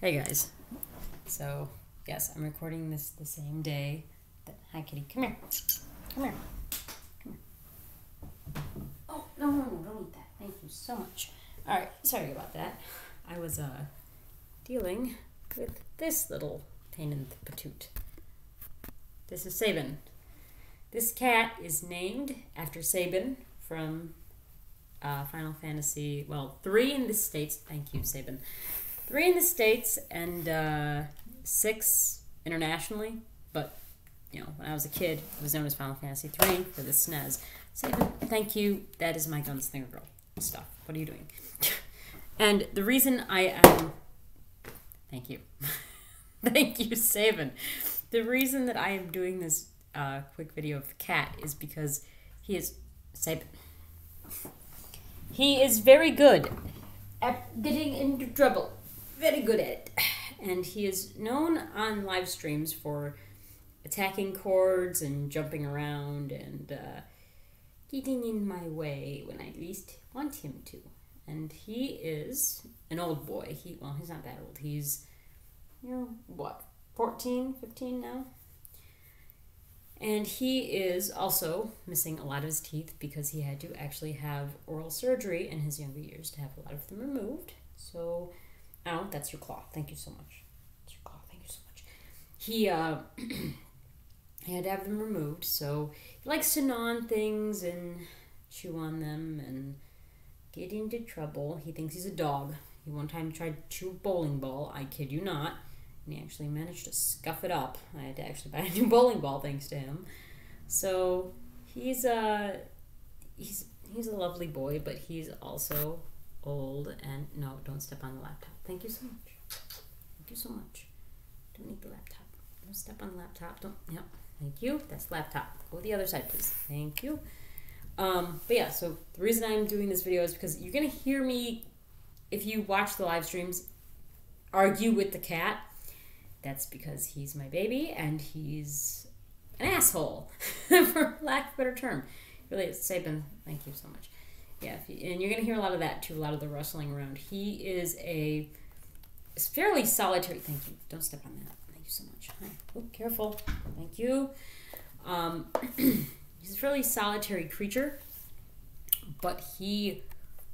Hey guys. So, yes, I'm recording this the same day that. Hi, kitty. Come here. Come here. Come here. Oh, no, no, no, don't eat that. Thank you so much. Alright, sorry about that. I was, uh, dealing with this little pain in the patoot. This is Sabin. This cat is named after Sabin from uh, Final Fantasy, well, three in the States. Thank you, Sabin. Three in the States and uh, six internationally. But, you know, when I was a kid, it was known as Final Fantasy 3 for the SNES. Sabin, thank you. That is my Gunslinger Girl stuff. What are you doing? and the reason I am. Thank you. thank you, Sabin. The reason that I am doing this uh, quick video of the cat is because he is. Sabin. He is very good at getting into trouble. Very good at it. And he is known on live streams for attacking chords and jumping around and uh, getting in my way when I least want him to. And he is an old boy. He well, he's not that old. He's you know what, 14, 15 now? And he is also missing a lot of his teeth because he had to actually have oral surgery in his younger years to have a lot of them removed. So, ow, that's your claw. Thank you so much. That's your claw. Thank you so much. He, uh, he had to have them removed, so he likes to gnaw on things and chew on them and get into trouble. He thinks he's a dog. He one time tried to chew a bowling ball. I kid you not and he actually managed to scuff it up. I had to actually buy a new bowling ball thanks to him. So he's a he's he's a lovely boy, but he's also old and no, don't step on the laptop. Thank you so much. Thank you so much. Don't need the laptop. Don't step on the laptop. Don't yep. Thank you. That's laptop. Go the other side, please. Thank you. Um, but yeah, so the reason I'm doing this video is because you're gonna hear me if you watch the live streams argue with the cat that's because he's my baby and he's an asshole, for lack of a better term. Really, it's Sabin, thank you so much. Yeah, and you're going to hear a lot of that too, a lot of the rustling around. He is a fairly solitary. Thank you. Don't step on that. Thank you so much. Hi. Oh, careful. Thank you. Um, he's a fairly solitary creature, but he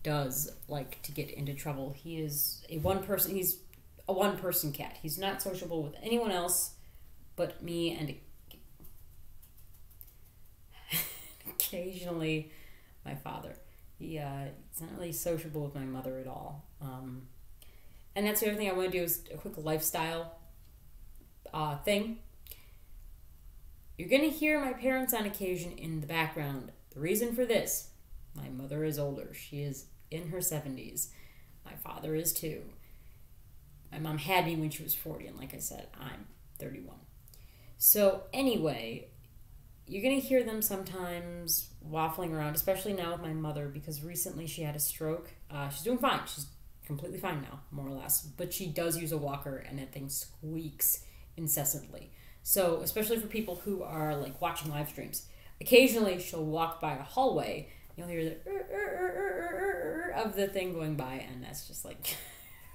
does like to get into trouble. He is a one person. He's a one person cat. He's not sociable with anyone else but me and occasionally my father. Uh, he's not really sociable with my mother at all. Um, and that's the other thing I want to do is a quick lifestyle uh, thing. You're going to hear my parents on occasion in the background. The reason for this my mother is older. She is in her 70s. My father is too. My mom had me when she was 40, and like I said, I'm 31. So, anyway, you're going to hear them sometimes waffling around, especially now with my mother, because recently she had a stroke. Uh, she's doing fine. She's completely fine now, more or less. But she does use a walker, and that thing squeaks incessantly. So, especially for people who are like watching live streams, occasionally she'll walk by a hallway. You'll hear the er, er, er, of the thing going by, and that's just like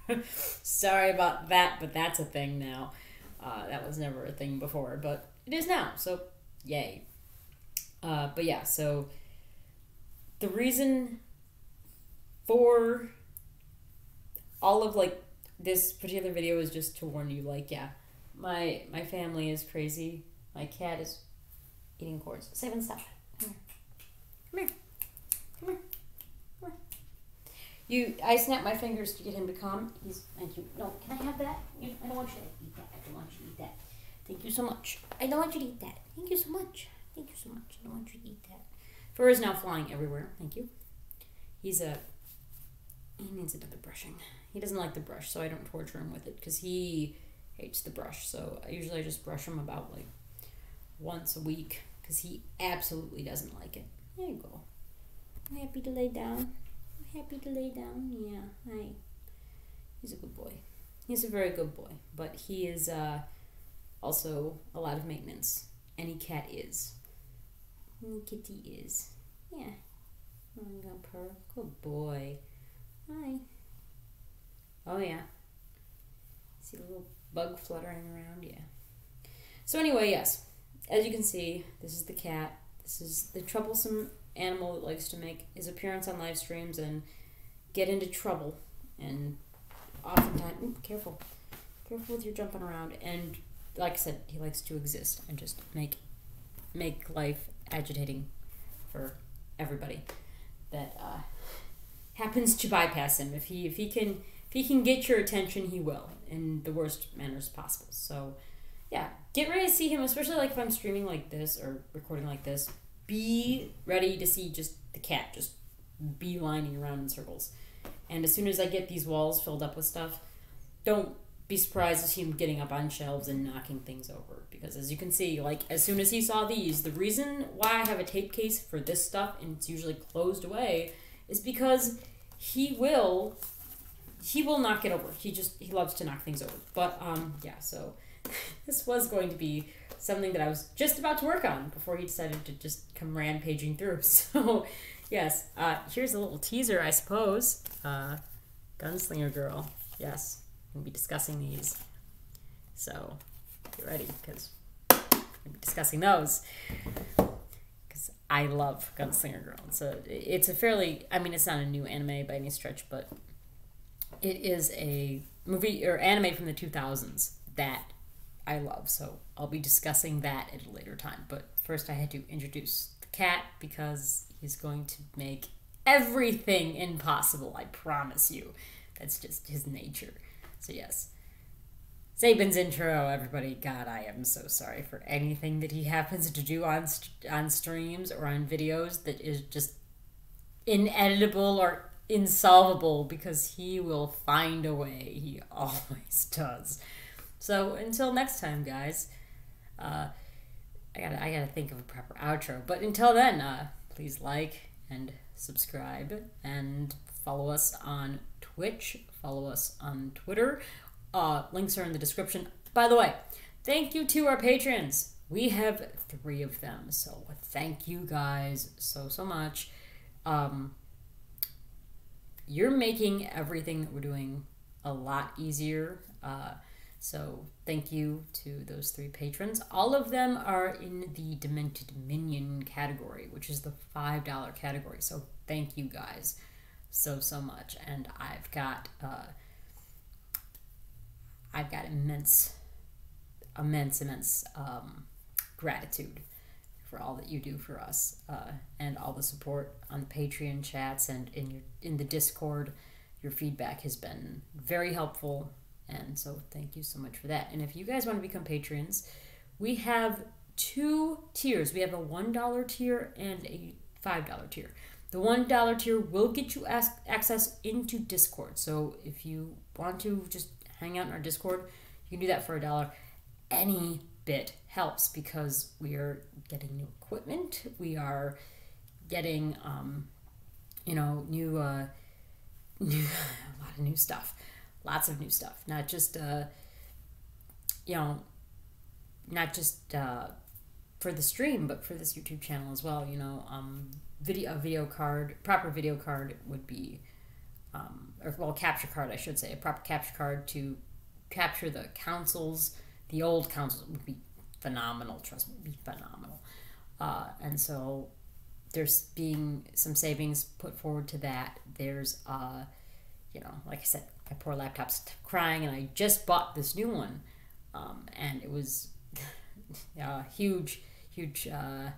Sorry about that, but that's a thing now. Uh, that was never a thing before, but it is now. So, yay. Uh, but yeah, so the reason for all of like this particular video is just to warn you like yeah my my family is crazy my cat is eating cords Sabin stop come here come here come here you, I snap my fingers to get him to come. He's, thank you. No, can I have that? You, I don't want you to eat that. I don't want you to eat that. Thank you so much. I don't want you to eat that. Thank you so much. Thank you so much. I don't want you to eat that. Fur is now flying everywhere. Thank you. He's a, he needs another brushing. He doesn't like the brush, so I don't torture him with it because he hates the brush. So I usually just brush him about like once a week because he absolutely doesn't like it. There you go. Happy to lay down happy to lay down? Yeah, hi. He's a good boy. He's a very good boy, but he is uh, also a lot of maintenance. Any cat is. Any kitty is. Yeah. I'm gonna purr. Good boy. Hi. Oh yeah. See the little bug fluttering around? Yeah. So, anyway, yes. As you can see, this is the cat. This is the troublesome animal that likes to make his appearance on live streams and get into trouble. And oftentimes, ooh, careful. Careful with your jumping around. And like I said, he likes to exist and just make make life agitating for everybody that uh, happens to bypass him. If he if he can if he can get your attention, he will in the worst manners possible. So yeah, get ready to see him, especially like if I'm streaming like this or recording like this. Be ready to see just the cat just beelining around in circles. And as soon as I get these walls filled up with stuff, don't be surprised to see him getting up on shelves and knocking things over. Because as you can see, like as soon as he saw these, the reason why I have a tape case for this stuff and it's usually closed away is because he will he will knock it over. He just he loves to knock things over. But um yeah, so this was going to be something that I was just about to work on before he decided to just come rampaging through. So yes, uh here's a little teaser, I suppose. Uh Gunslinger Girl. Yes, we'll be discussing these. So get ready because we'll be discussing those. Because I love Gunslinger Girl. So it's a fairly, I mean, it's not a new anime by any stretch, but it is a movie or anime from the 2000s that I love. So I'll be discussing that at a later time. But first, I had to introduce the cat because he's going to make everything impossible. I promise you. That's just his nature. So, yes. Sabin's intro, everybody. God, I am so sorry for anything that he happens to do on on streams or on videos that is just ineditable or insolvable because he will find a way. He always does. So until next time, guys. Uh, I gotta I gotta think of a proper outro. But until then, uh, please like and subscribe and follow us on Twitch. Follow us on Twitter. Uh, links are in the description. By the way, thank you to our patrons. We have three of them, so thank you guys so so much. Um, you're making everything that we're doing a lot easier. Uh, so thank you to those three patrons. All of them are in the Demented Minion category, which is the $5 category. So thank you guys so, so much. And I've got, uh, I've got immense, immense, immense um, gratitude for all that you do for us uh, and all the support on the Patreon chats and in your in the Discord. Your feedback has been very helpful, and so thank you so much for that. And if you guys want to become patrons, we have two tiers. We have a one dollar tier and a five dollar tier. The one dollar tier will get you access into Discord. So if you want to just hang out in our Discord, you can do that for a dollar. Any bit helps because we are getting new equipment. We are getting, um, you know, new, uh, new, a lot of new stuff, lots of new stuff. Not just, uh, you know, not just uh, for the stream, but for this YouTube channel as well. You know, um, video, a video card, proper video card would be, um, or well, capture card, I should say, a proper capture card to capture the councils the old councils would be phenomenal. Trust me, be phenomenal. Uh, and so there's being some savings put forward to that. There's, uh, you know, like I said, my poor laptop's crying, and I just bought this new one, um, and it was a huge, huge uh,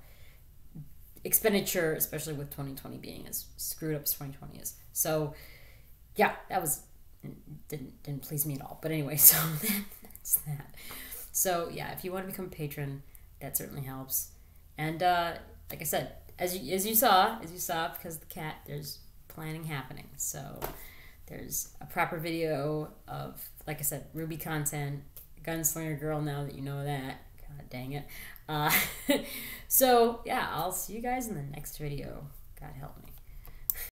expenditure, especially with 2020 being as screwed up as 2020 is. So, yeah, that was didn't didn't please me at all. But anyway, so that, that's that. So yeah, if you want to become a patron, that certainly helps. And uh, like I said, as you as you saw, as you saw, because the cat, there's planning happening. So there's a proper video of, like I said, Ruby content, Gunslinger Girl. Now that you know that, god dang it. Uh, so yeah, I'll see you guys in the next video. God help me.